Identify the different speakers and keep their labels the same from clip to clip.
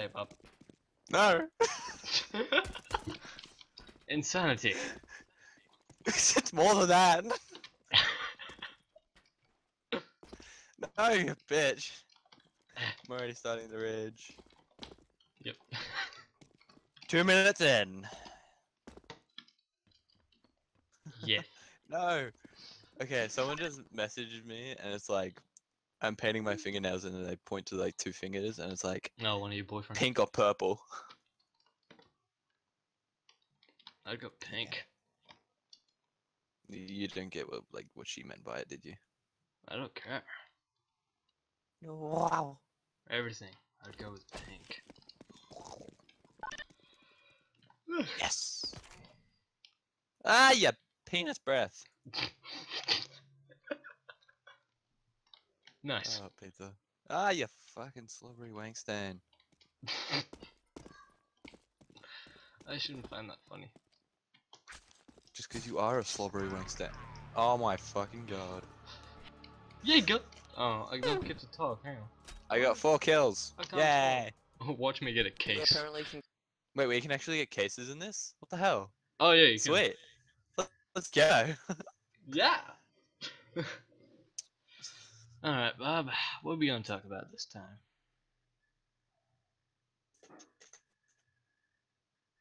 Speaker 1: S- Say Bob.
Speaker 2: No.
Speaker 1: Insanity.
Speaker 2: it's more than that. no, you bitch. I'm already starting the ridge.
Speaker 1: Yep.
Speaker 2: Two minutes in.
Speaker 1: yeah.
Speaker 2: No. Okay, someone just messaged me and it's like, I'm painting my fingernails and then they point to like two fingers and it's like
Speaker 1: No, one of your boyfriends.
Speaker 2: pink or purple.
Speaker 1: I'd go pink.
Speaker 2: Y- You didn't get what like what she meant by it, did you?
Speaker 1: I don't care.
Speaker 2: Wow.
Speaker 1: Everything. I'd go with pink.
Speaker 2: Yes. Ah, yeah, penis breath.
Speaker 1: nice.
Speaker 2: Oh, pizza. Ah, you fucking slobbery wankstan.
Speaker 1: I shouldn't find that funny.
Speaker 2: Just because you are a slobbery wankstan. Oh my fucking god.
Speaker 1: Yeah, go. Oh, I don't get to talk. Hang
Speaker 2: I got four kills.
Speaker 1: I can't
Speaker 2: Yay!
Speaker 1: Watch me get a case.
Speaker 3: Apparently, can
Speaker 2: Wait, we can actually get cases in this? What the hell?
Speaker 1: Oh yeah, you can.
Speaker 2: Sweet. Let- Let's go.
Speaker 1: Yeah. All right, Bob. What are we gonna talk about this time?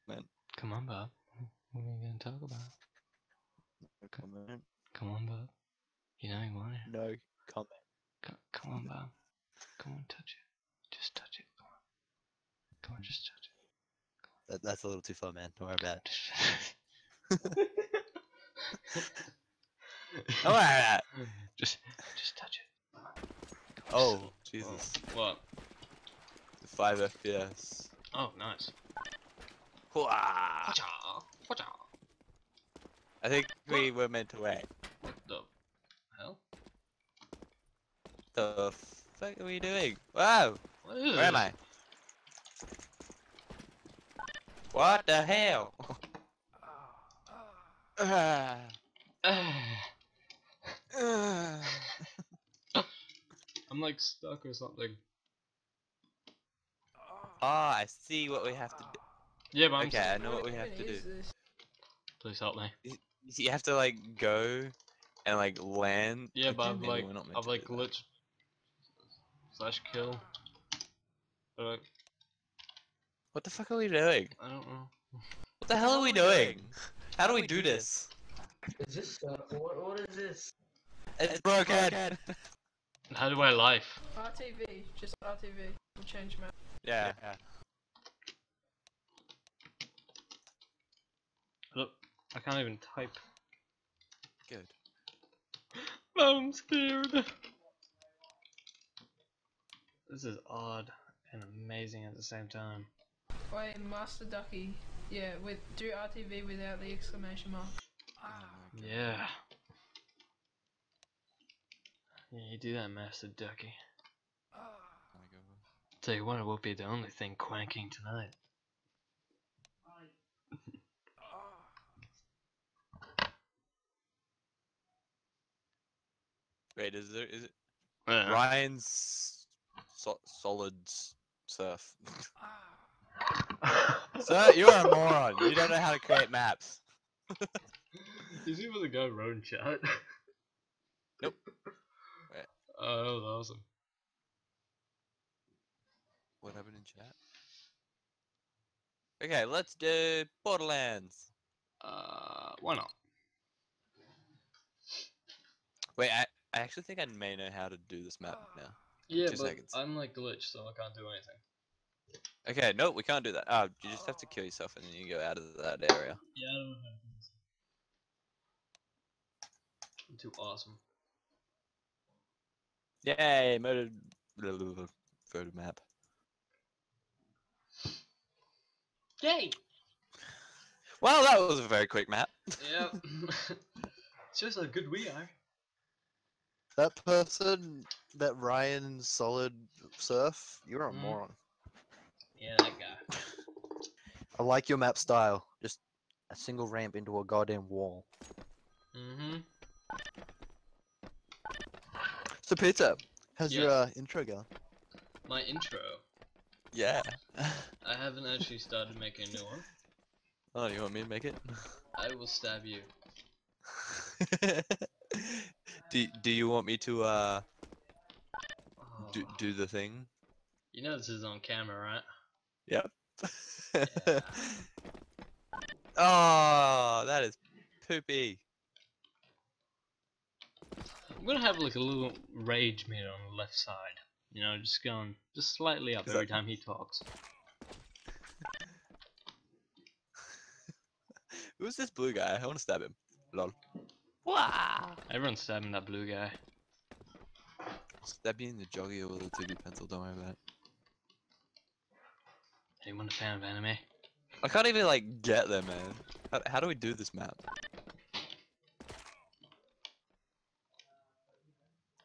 Speaker 2: Man.
Speaker 1: Come on, Bob. What are we gonna talk about?
Speaker 2: comment.
Speaker 1: Come on, Bob. You know you want it.
Speaker 2: No comment.
Speaker 1: Come, come on, Bob. Come on, touch it. Just touch it. Come on. Come on, just touch it.
Speaker 2: That, that's a little too far, man. Don't worry about it. Don't worry about it.
Speaker 1: just, just touch it. Come on. Come on,
Speaker 2: Oh, Jesus.
Speaker 1: What?
Speaker 2: The 5 FPS.
Speaker 1: Oh, nice.
Speaker 2: Whoa.
Speaker 1: Watcha, watcha.
Speaker 2: I think we were meant to wait.
Speaker 1: What the hell?
Speaker 2: The fuck are we doing? Wow! Where am? I? What the hell? Ah, ah.
Speaker 1: I'm like stuck or something.
Speaker 2: Ah, I see what we have to do.
Speaker 1: Yeah, but I'm
Speaker 2: Okay, I know what we have to do.
Speaker 1: Please help me.
Speaker 2: You see, You have to like go and like land.
Speaker 1: Yeah, but I've like
Speaker 2: not
Speaker 1: I've like glitch slash kill. But like,
Speaker 2: What the fuck are we doing?
Speaker 1: I don't know.
Speaker 2: What the hell are we doing? How do we do this?
Speaker 3: Is this uh, what? What is this?
Speaker 2: It's broken.
Speaker 1: How do I life?
Speaker 4: RTV, just RTV. We'll change map.
Speaker 2: Yeah.
Speaker 1: Look, I can't even type.
Speaker 2: Good.
Speaker 1: I'm scared. This is odd and amazing at the same time.
Speaker 4: Wait, Master Ducky. Yeah, with do RTV without the exclamation mark.
Speaker 1: Ah, yeah. Yeah, you do that, Master Ducky. Tell you what, it won't be the only thing quanking tonight.
Speaker 2: Wait, is there is it
Speaker 1: Uh,
Speaker 2: Ryan's so- solid surf? Sir, you're a moron. You don't know how to create maps.
Speaker 1: you see what the guy wrote chat?
Speaker 2: Nope. Wait.
Speaker 1: Oh, that was awesome.
Speaker 2: What happened in chat? Okay, let's do Borderlands.
Speaker 1: Uh, why not?
Speaker 2: Wait, I, I actually think I may know how to do this map now.
Speaker 1: Yeah,
Speaker 2: Two
Speaker 1: but
Speaker 2: seconds.
Speaker 1: I'm like glitched, so I can't do anything.
Speaker 2: Okay, no, we can't do that. Oh, you just have to kill yourself and then you go out of that area.
Speaker 1: Yeah, I don't know how to do this. I'm too awesome.
Speaker 2: Yay, motor photo map.
Speaker 1: Yay!
Speaker 2: Well, that was a very quick map.
Speaker 1: Yep. Shows how good we are.
Speaker 5: That person, that Ryan Solid Surf, you're a
Speaker 1: Mm.
Speaker 5: moron.
Speaker 1: Yeah, that guy.
Speaker 5: I like your map style. Just a single ramp into a goddamn wall.
Speaker 1: Mm-hmm.
Speaker 5: So, Peter,
Speaker 6: How's
Speaker 1: Yeah.
Speaker 6: your uh, intro going?
Speaker 1: My intro.
Speaker 2: Yeah.
Speaker 1: I haven't actually started making a new one.
Speaker 2: oh, you want me to make it?
Speaker 1: I will stab you.
Speaker 2: do Do you want me to uh do
Speaker 1: Oh,
Speaker 2: do the thing?
Speaker 1: You know this is on camera, right?
Speaker 2: Yep. oh, that is poopy.
Speaker 1: I'm gonna have like a little rage meter on the left side. You know, just going just slightly up every time he talks.
Speaker 2: Who's this blue guy? I want to stab him. Lol. Wow.
Speaker 1: Everyone's stabbing that blue guy.
Speaker 2: Stab you in the joggy with a 2B pencil. Don't worry about it.
Speaker 1: Anyone a fan of anime?
Speaker 2: I can't even like get there, man. How, how do we do this map?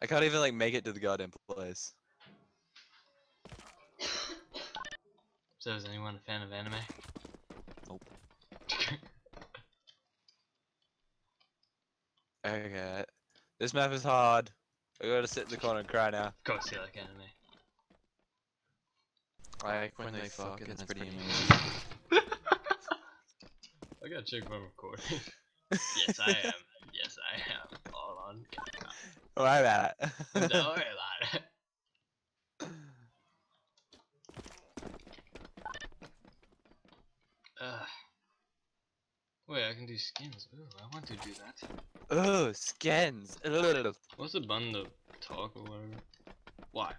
Speaker 2: I can't even like make it to the goddamn place.
Speaker 1: So is anyone a fan of anime?
Speaker 2: Nope. Okay. This map is hard. I gotta sit in the corner and cry now.
Speaker 1: of course you like anime.
Speaker 2: Like
Speaker 6: when they fuck, and
Speaker 2: that's
Speaker 6: that's
Speaker 2: pretty
Speaker 6: pretty
Speaker 2: amazing.
Speaker 1: I gotta check if I'm recording. yes, I am. Yes, I am. All on camera.
Speaker 2: Don't worry about it.
Speaker 1: Don't worry about it. Ugh. Wait, I can do skins. Ooh, I want to do that.
Speaker 2: oh, skins.
Speaker 1: What's the button to talk or whatever? Why?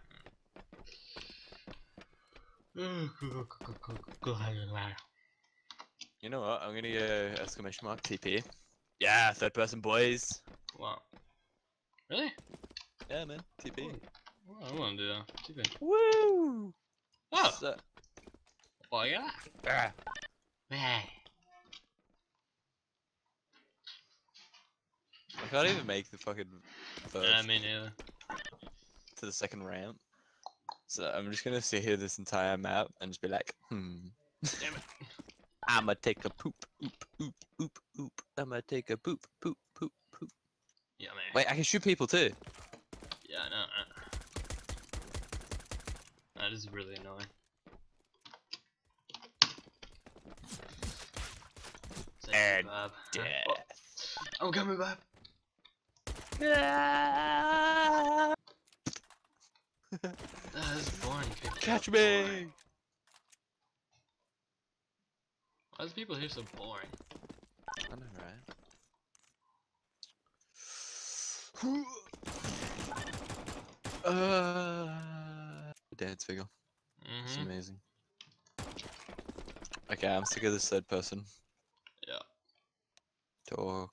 Speaker 2: You know what? I'm gonna uh, go exclamation mark TP. Yeah, third person boys.
Speaker 1: Wow. Really?
Speaker 2: Yeah, man. TP.
Speaker 1: Oh, I want to do that. Bad.
Speaker 2: Woo!
Speaker 1: Oh,
Speaker 2: So,
Speaker 1: oh, I got.
Speaker 2: ah,
Speaker 1: Yeah.
Speaker 2: I can't even make the fucking first
Speaker 1: Nah, me neither.
Speaker 2: to the second ramp. So I'm just gonna sit here this entire map and just be like, hmm.
Speaker 1: Damn it.
Speaker 2: I'ma take a poop, oop, oop, oop, oop. I'ma take a poop, poop.
Speaker 1: Yeah, man.
Speaker 2: Wait, I can shoot people too.
Speaker 1: Yeah, I know. That is really annoying.
Speaker 2: And
Speaker 1: Bob.
Speaker 2: Death.
Speaker 1: Oh, I'm coming, Bob. That is boring. people.
Speaker 2: Catch
Speaker 1: Boring.
Speaker 2: me!
Speaker 1: Why is people here so boring?
Speaker 2: I know, right? Uh, dance figure. It's
Speaker 1: Mm-hmm.
Speaker 2: amazing. Okay, I'm sick of this third person.
Speaker 1: Yeah.
Speaker 2: Talk.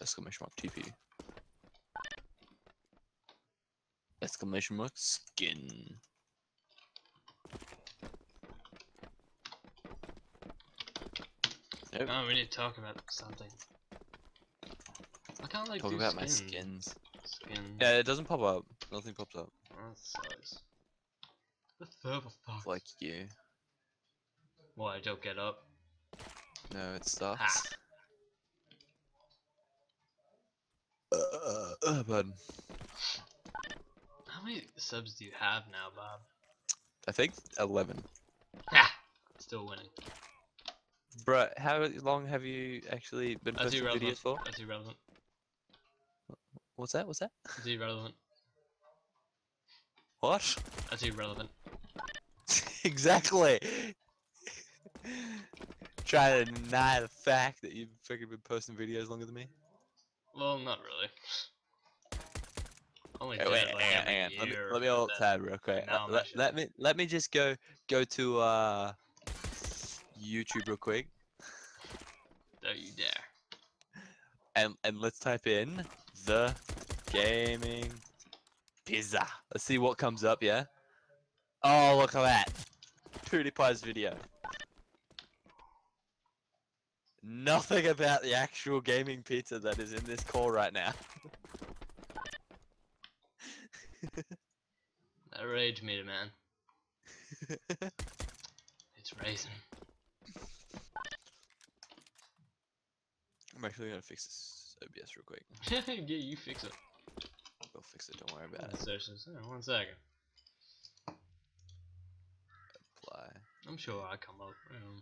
Speaker 2: Exclamation mark TP. Exclamation mark skin. Nope.
Speaker 1: Oh, we need to talk about something. I can't like
Speaker 2: Talk
Speaker 1: do
Speaker 2: about my
Speaker 1: skin.
Speaker 2: skins. Yeah, it doesn't pop up. Nothing pops up.
Speaker 1: That sucks. The server fuck.
Speaker 2: Like you.
Speaker 1: Why I don't get up?
Speaker 2: No, it sucks. Uh, uh, bud.
Speaker 1: How many subs do you have now, Bob?
Speaker 2: I think 11.
Speaker 1: Ha! Still winning.
Speaker 2: Bruh, how long have you actually been
Speaker 1: That's
Speaker 2: posting
Speaker 1: irrelevant.
Speaker 2: videos for?
Speaker 1: That's irrelevant.
Speaker 2: What's that? What's that?
Speaker 1: That's irrelevant.
Speaker 2: What?
Speaker 1: That's irrelevant.
Speaker 2: exactly. Trying to deny the fact that you've freaking been posting videos longer than me.
Speaker 1: Well, not really. Only
Speaker 2: Hey, wait,
Speaker 1: like
Speaker 2: hang on. Let me, let me alt tab real quick.
Speaker 1: now
Speaker 2: let, let me let me just go go to uh YouTube real quick
Speaker 1: Don't you dare.
Speaker 2: and and let's type in the gaming pizza. Let's see what comes up. Yeah. Oh look at that, PewDiePie's video. Nothing about the actual gaming pizza that is in this call right now.
Speaker 1: That rage meter, man. It's raising.
Speaker 2: I'm actually gonna fix this OBS real quick.
Speaker 1: yeah, you fix it.
Speaker 2: The fix it. Don't worry about it.
Speaker 1: One second.
Speaker 2: Apply.
Speaker 1: I'm sure I come up. Um,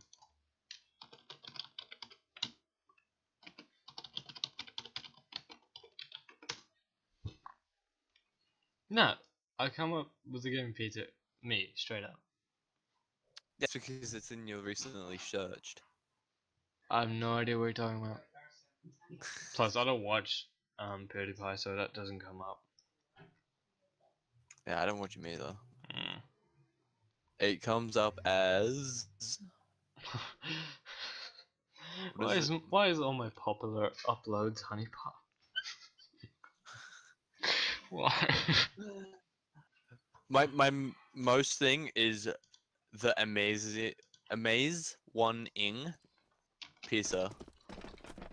Speaker 1: no, I come up with the game Peter Me, straight up.
Speaker 2: That's because it's in your recently searched.
Speaker 1: I have no idea what you're talking about. Plus, I don't watch um PewDiePie, so that doesn't come up.
Speaker 2: Yeah, I don't watch him either.
Speaker 1: Mm.
Speaker 2: It comes up as
Speaker 1: why
Speaker 2: is
Speaker 1: is why is all my popular uploads honeypot? why?
Speaker 2: my my most thing is the amazing amaze one ing pizza.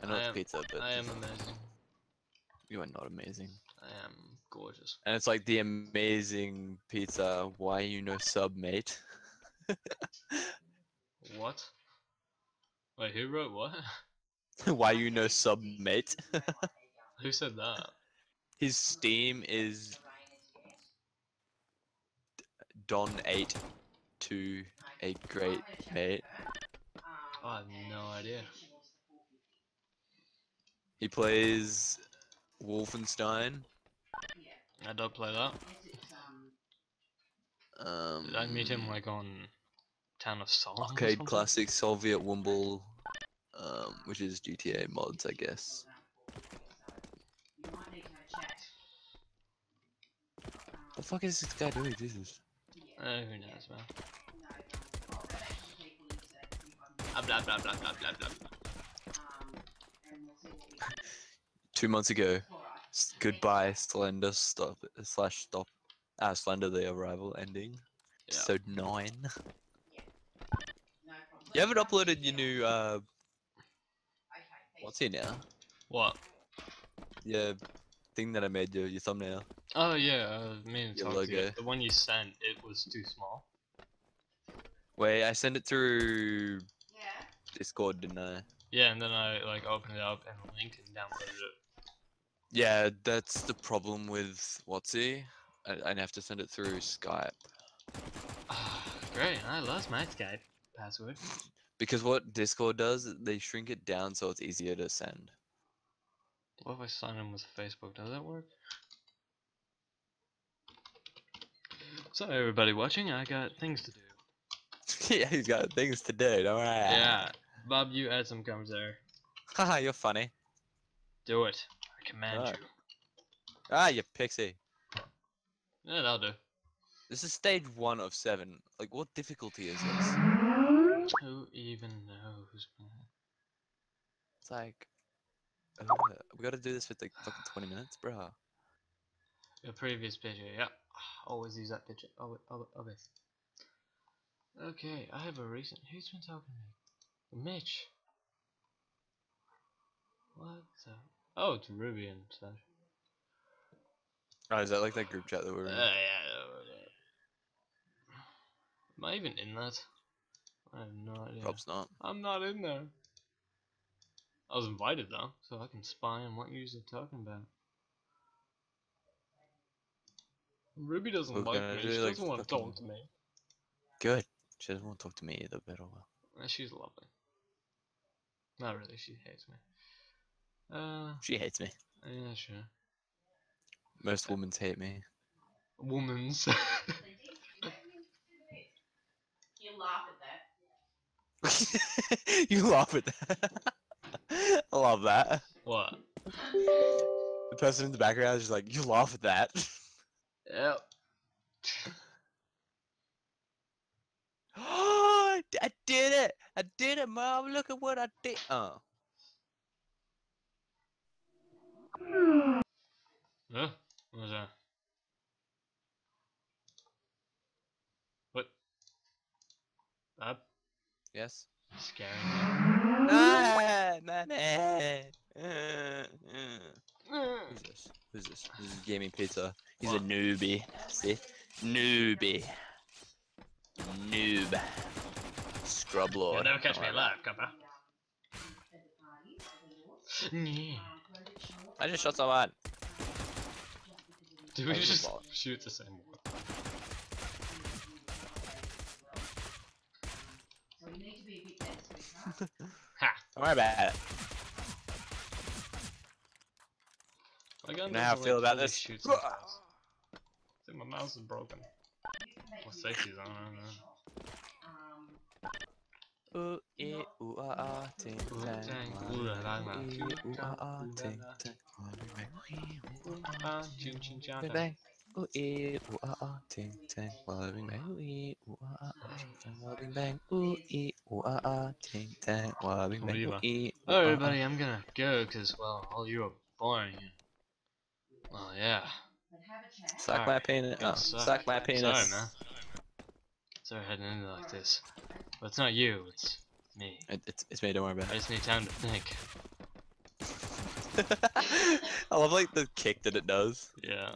Speaker 2: I know
Speaker 1: I
Speaker 2: it's
Speaker 1: am-
Speaker 2: pizza, but
Speaker 1: I am amazing.
Speaker 2: you are not amazing.
Speaker 1: I am gorgeous.
Speaker 2: And it's like the amazing pizza. Why you no sub, mate?
Speaker 1: What? Wait, who wrote what?
Speaker 2: Why you no sub, mate?
Speaker 1: who said that?
Speaker 2: His Steam is Don eight to a great mate.
Speaker 1: I have no idea.
Speaker 2: He plays Wolfenstein.
Speaker 1: I don't play that.
Speaker 2: Um,
Speaker 1: Did I meet him like on Town of Song?
Speaker 2: Arcade? Classic Soviet Wumble, um, which is GTA mods, I guess. What the fuck is this guy doing? Jesus.
Speaker 1: Uh, who knows, man. Ah, blah blah blah blah blah blah.
Speaker 2: Two months ago, goodbye Slender stop slash stop. Ah, Slender the Arrival ending.
Speaker 1: Yeah.
Speaker 2: Episode nine. You haven't uploaded your new uh, what's here now?
Speaker 1: What?
Speaker 2: Yeah thing that I made your your thumbnail.
Speaker 1: Oh yeah, uh, me and
Speaker 2: Your
Speaker 1: talk to you.
Speaker 2: logo.
Speaker 1: The one you sent, it was too small.
Speaker 2: Wait, I sent it through Discord, didn't I?
Speaker 1: Yeah, and then I like opened it up and linked and downloaded it.
Speaker 2: Yeah, that's the problem with Watsy. I, I'd have to send it through Skype.
Speaker 1: Great, I lost my Skype password.
Speaker 2: Because what Discord does, they shrink it down so it's easier to send.
Speaker 1: What if I sign in with Facebook? Does that work? So everybody watching, I got things to do.
Speaker 2: yeah, he's got things to do, don't worry.
Speaker 1: Yeah, Bob, you add some comments there.
Speaker 2: Haha, you're funny.
Speaker 1: Do it. I command you.
Speaker 2: Ah, you pixie.
Speaker 1: Yeah, that'll do.
Speaker 2: This is stage one of seven. Like, what difficulty is this?
Speaker 1: Who even knows, man?
Speaker 2: It's like, uh, we gotta do this for like fucking 20 minutes, bruh.
Speaker 1: Your previous picture, yeah. Always use that picture. Always, always. Okay, I have a recent. Who's been talking to me? Mitch. What the? Oh, it's Ruby and stuff.
Speaker 2: Oh, is that like that group chat that we're
Speaker 1: Uh,
Speaker 2: in?
Speaker 1: yeah. yeah. Am I even in that? I have no idea.
Speaker 2: Prob's not.
Speaker 1: I'm not in there. I was invited though, so I can spy on what you're talking about. Ruby doesn't
Speaker 2: We're
Speaker 1: like me.
Speaker 2: do,
Speaker 1: She
Speaker 2: like,
Speaker 1: doesn't want to talk to me.
Speaker 2: Good. She doesn't want to talk to me either, but oh well.
Speaker 1: Uh, She's lovely. Not really. She hates me. Uh,
Speaker 2: She hates me.
Speaker 1: yeah, sure.
Speaker 2: Most women hate me.
Speaker 1: Woman's.
Speaker 7: You laugh at that.
Speaker 2: you laugh at that. I love that.
Speaker 1: what?
Speaker 2: The person in the background is just like, you laugh at that.
Speaker 1: Yep.
Speaker 2: oh, I did it! I did it, mom! Look at what I did. Oh,
Speaker 1: Huh? What was that? What? That
Speaker 2: yes.
Speaker 1: scaring
Speaker 2: Ah, nah, nah. Uh, uh.
Speaker 1: me.
Speaker 2: Who's this? Who's this? This is Gaming Pizza. He's
Speaker 1: What?
Speaker 2: a newbie. See? Newbie. Noob. Scrub
Speaker 1: You'll never catch me alive, copper.
Speaker 2: I just shot someone.
Speaker 1: Do we
Speaker 2: That
Speaker 1: just shoot the same one?
Speaker 7: So you need to be a bit better, sweetheart.
Speaker 1: Ha!
Speaker 2: Don't worry about it.
Speaker 1: My gun
Speaker 2: You know how I
Speaker 1: doesn't,
Speaker 2: feel about this?
Speaker 1: shoot. I think my mouse is broken. Well, safety's on, I don't know.
Speaker 2: Ooh, ee, ooh, ah, ah, ting, tang,
Speaker 1: tang, ooh,
Speaker 2: ah, ah,
Speaker 1: ooh, la,
Speaker 2: ting,
Speaker 1: la.
Speaker 2: tang, wah, bang, bang, wee, ooh, ah,
Speaker 1: Ah,
Speaker 2: ah,
Speaker 1: ching,
Speaker 2: ting,
Speaker 1: ching, cha,
Speaker 2: bang, bang. Ooh, ee, ooh, ah, ah, ting, tang, wah, bing, bang, ooh, ee, ooh, ah, ah, ting, tang, wah, bing, bang, ooh, ee, ooh, ah, ah, ting, tang, wah, bing, bang, ooh, ee, ooh,
Speaker 1: Oh,
Speaker 2: ah, ah.
Speaker 1: everybody, I'm gonna go because, well, all you are boring. Oh, yeah.
Speaker 7: but have a chat.
Speaker 2: Suck my penis. Oh,
Speaker 1: suck.
Speaker 2: suck my penis.
Speaker 1: Sorry, man. Sorry heading into like this. But it's not you, it's me.
Speaker 2: It, it's, it's me, don't worry about it.
Speaker 1: I just need time to think.
Speaker 2: I love like the kick that it does.
Speaker 1: Yeah.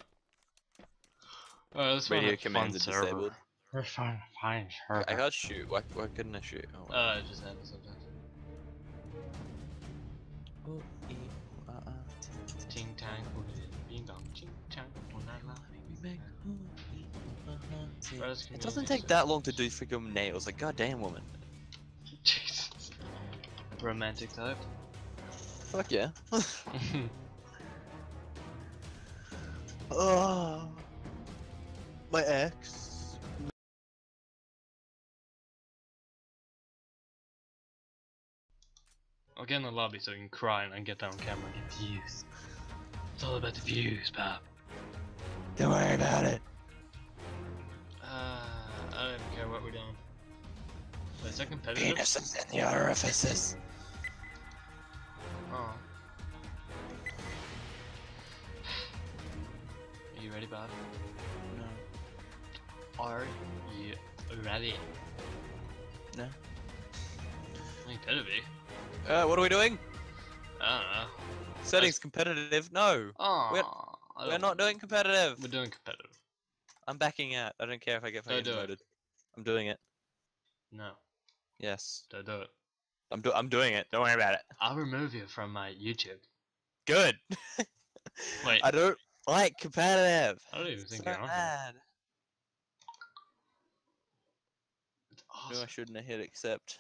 Speaker 1: Alright, let's
Speaker 2: Radio commands are
Speaker 1: server.
Speaker 2: disabled.
Speaker 1: Let's find a fine
Speaker 2: I
Speaker 1: server.
Speaker 2: can't shoot. Why, why couldn't I shoot? Oh, well.
Speaker 1: Uh, it just happens sometimes.
Speaker 2: Ooh, It doesn't take that long to do freaking nails. Like, goddamn, woman.
Speaker 1: Jesus. Romantic type.
Speaker 2: Fuck yeah. oh, my ex.
Speaker 1: I'll get in the lobby so you can cry and I can get that on camera and get views. It's all about the views, pal.
Speaker 2: Don't worry about it.
Speaker 1: Wait, is that competitive?
Speaker 2: Penises in the orifices.
Speaker 1: Oh. Are you ready, Bob?
Speaker 2: No.
Speaker 1: Are you ready?
Speaker 2: No.
Speaker 1: You better be.
Speaker 2: Uh, what are we doing?
Speaker 1: I don't know.
Speaker 2: Settings competitive? No.
Speaker 1: Oh,
Speaker 2: We're not doing competitive.
Speaker 1: We're doing competitive.
Speaker 2: I'm backing out. I don't care if I get fucking
Speaker 1: do
Speaker 2: demoted. I'm doing it.
Speaker 1: No,
Speaker 2: Yes.
Speaker 1: don't do it.
Speaker 2: I'm do I'm doing it. Don't worry about it.
Speaker 1: I'll remove you from my YouTube.
Speaker 2: Good.
Speaker 1: Wait.
Speaker 2: I don't like competitive.
Speaker 1: I don't even think
Speaker 2: so
Speaker 1: you're on here.
Speaker 2: bad.
Speaker 1: It's
Speaker 2: No, I
Speaker 1: awesome.
Speaker 2: shouldn't have hit accept.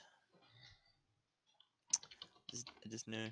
Speaker 2: Just, I just knew.